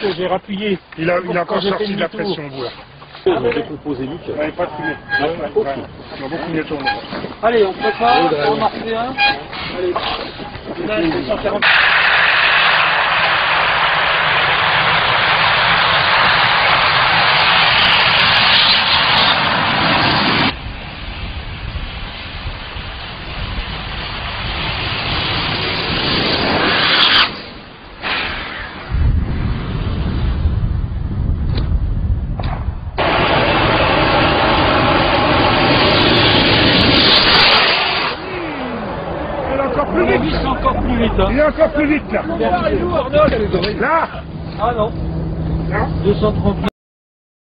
que j'ai rappuyé. Il a, il encore sorti de la pression, vous là. Ouais, pas de fumée. Ouais, ouais, Ok. ouais. On va beaucoup mieux tourner. Allez, on prépare, on en refait un. Allez. Là, c'est 140. Il est encore plus vite. c'est encore plus vite. Hein. Il est encore plus vite là. Là Ah non, Non 230